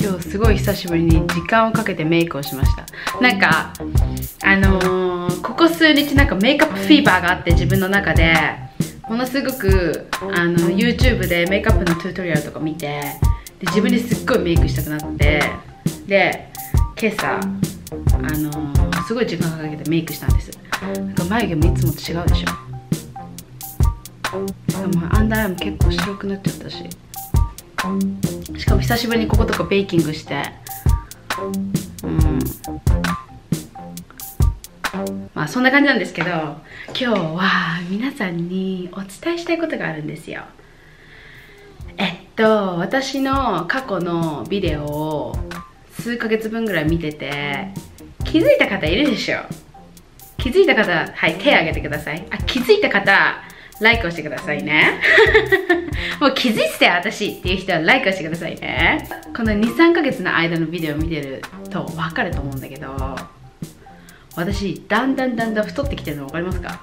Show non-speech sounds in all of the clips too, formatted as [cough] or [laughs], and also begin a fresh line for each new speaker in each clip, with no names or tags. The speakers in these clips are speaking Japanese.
今日すごい久しぶりに時間をかけてメイクをしました。なんかあのー、ここ数日なんかメイクアップフィーバーがあって自分の中でものすごくあの YouTube でメイクアップのトゥートリアルとか見てで自分ですっごいメイクしたくなってで今朝あのー、すごい時間かけてメイクしたんです。なんか眉毛もいつもと違うでしょ。しかもアンダーアイも結構白くなっちゃったし。しかも久しぶりにこことかベーキングして。うん。まあそんな感じなんですけど今日は皆さんにお伝えしたいことがあるんですよ。えっと私の過去のビデオを数ヶ月分ぐらい見てて気づいた方いるでしょ？気づいた方はい手挙げてください。あ気づいた方ライクをしてくださいね。[laughs] もう気づいてたよ私っていう人はライクをしてくださいね。この23ヶ月の間のビデオを見てると分かると思うんだけど私だんだんだんだん太ってきてるの分かりますか？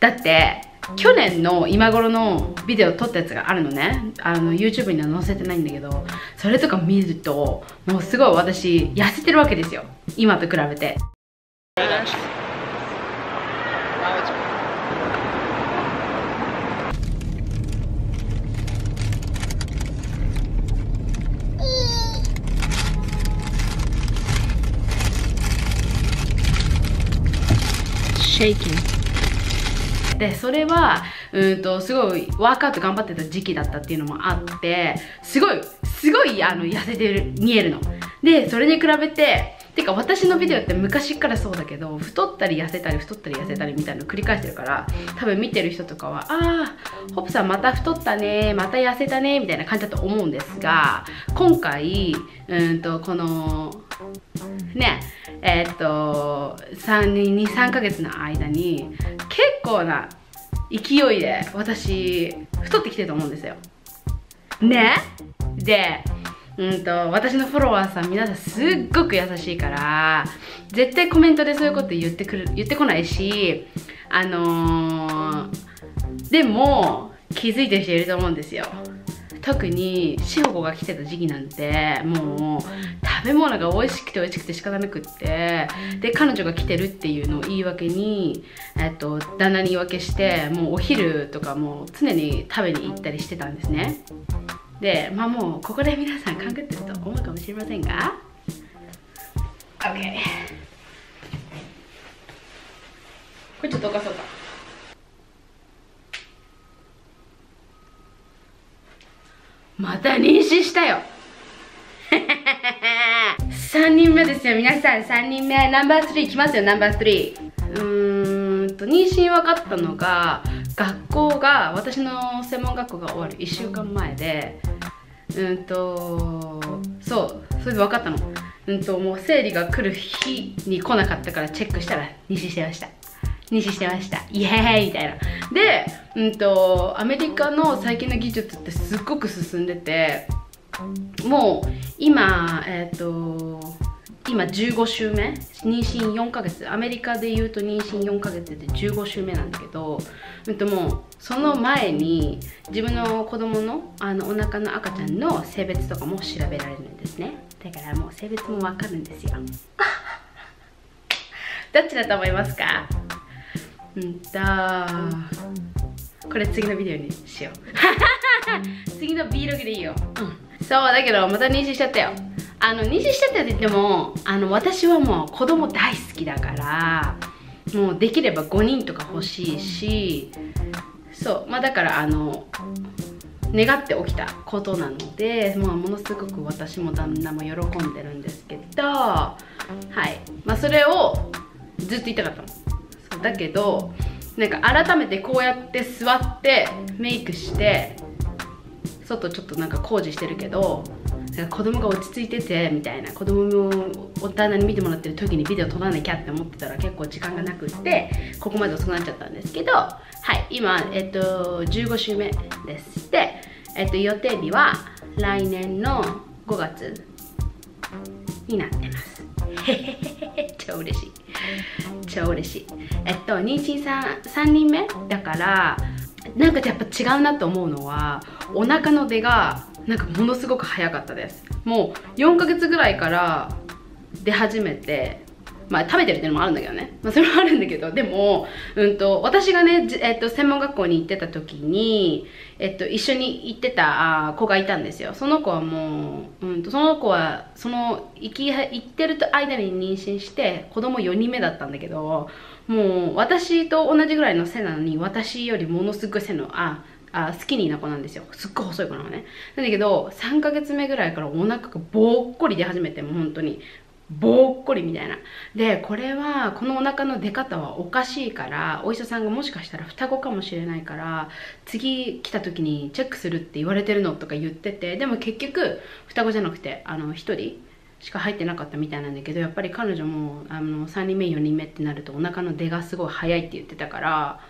だって去年の今頃のビデオ撮ったやつがあるのね。あの YouTube には載せてないんだけどそれとか見るともうすごい私痩せてるわけですよ。今と比べて。Shaking. でそれはうんとすごいワークアウト頑張ってた時期だったっていうのもあってすごいすごいあの痩せてる見えるの。でそれに比べててか私のビデオって昔からそうだけど太ったり痩せたり太ったり痩せたりみたいなの繰り返してるから多分見てる人とかはああホップさんまた太ったねまた痩せたねみたいな感じだと思うんですが今回うんとこのねえー、っと323ヶ月の間に結構な勢いで私太ってきてると思うんですよ。ね？でうんと私のフォロワーさん皆さんすっごく優しいから絶対コメントでそういうこと言ってくる言ってこないしあのー、でも気づいてる人いると思うんですよ。特に志保子が来てた時期なんてもう食べ物が美味しくて美味しくて仕方なくってで彼女が来てるっていうのを言い訳に、えっと、旦那に言い訳してもうお昼とかも常に食べに行ったりしてたんですね。でまあもうここで皆さん勘ぐってると思うかもしれませんが。OK これちょっとおかそうか。また妊娠したよ。[laughs] 3人目ですよ。皆さん3人目。ナンバー3いきますよ。ナンバー3うーんと妊娠分かったのが学校が私の専門学校が終わる。1週間前で。うんとそう。それで分かったの。うんともう生理が来る日に来なかったからチェックしたら妊娠してました。妊娠してました。イエーイみたいな。で、うんと、アメリカの最近の技術ってすっごく進んでてもう今えっ、ー、と今15週目妊娠4ヶ月。アメリカでいうと妊娠4ヶ月で15週目なんだけど、うん、ともうその前に自分の子供のあのお腹の赤ちゃんの性別とかも調べられるんですね。だからもう性別もわかるんですよ。[laughs] どっちだと思いますか？うん。とこれ次のビデオにしよう。[laughs] 次の Vlog でいいよ、うん、そうだけどまた妊娠しちゃったよ。あの妊娠しちゃったって言ってもあの私はもう子供大好きだからもうできれば5人とか欲しいしそうまあだからあの願って起きたことなので、まあ、ものすごく私も旦那も喜んでるんですけどはい。まあそれをずっと言いたかったのだけどなんか改めてこうやって座ってメイクして外ちょっとなんか工事してるけどなんか子供が落ち着いててみたいな。子供もお旦那に見てもらってる時にビデオ撮らなきゃって思ってたら結構時間がなくってここまで遅くなっちゃったんですけどはい今えっと15週目です。でえっと予定日は来年の5月になってます。超嬉しい。超嬉しい。えっと妊娠 3, 3人目だからなんかやっぱ違うなと思うのはお腹の出がなんかものすごく早かったです。もう4ヶ月ぐらいから出始めてまあ食べてるっていうのもあるんだけどね。まあそれもあるんだけど、でも、うんと、私がね、えっと、専門学校に行ってた時に、えっと、一緒に行ってた子がいたんですよ。その子はもう、うんと、その子は、その、行き、行ってる間に妊娠して、子供4人目だったんだけど、もう、私と同じぐらいの背なのに、私よりものすごい背の、あ、あスキニーな子なんですよすっごい細い子なのねなんだけど3ヶ月目ぐらいからお腹がぼっこり出始めてもう本当にぼっこりみたいな。で、これは、このお腹の出方はおかしいから、お医者さんがもしかしたら双子かもしれないから、次来た時にチェックするって言われてるのとか言ってて、でも結局、双子じゃなくて、あの、一人しか入ってなかったみたいなんだけど、やっぱり彼女も、あの、3人目、4人目ってなるとお腹の出がすごい早いって言ってたから、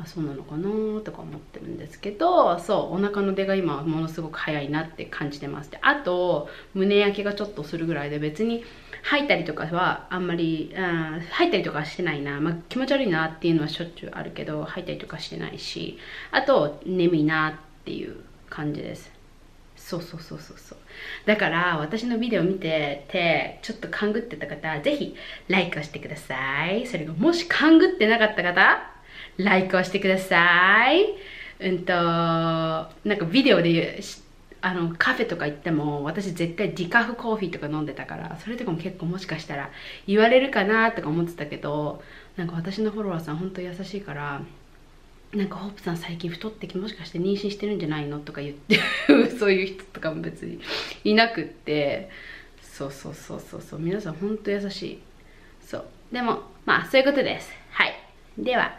あそうなのかなとか思ってるんですけどそうお腹の出が今ものすごく早いなって感じてます。であと胸焼けがちょっとするぐらいで別に吐いたりとかはあんまり、うん、吐いたりとかしてないな、まあ、気持ち悪いなっていうのはしょっちゅうあるけど吐いたりとかしてないしあと眠いなっていう感じです。そうそうそうそうそう。だから私のビデオ見ててちょっと勘ぐってた方ぜひライクをしてください。それがもし勘ぐってなかった方ライクをしてください。うんとなんかビデオで言うあのカフェとか行っても私絶対ディカフコーヒーとか飲んでたからそれとかも結構もしかしたら言われるかなとか思ってたけどなんか私のフォロワーさん本当優しいからなんかホープさん最近太ってきもしかして妊娠してるんじゃないのとか言って [laughs] そういう人とかも別にいなくってそうそうそうそうそう皆さん本当優しい。そう。でもまあそういうことです。はい。では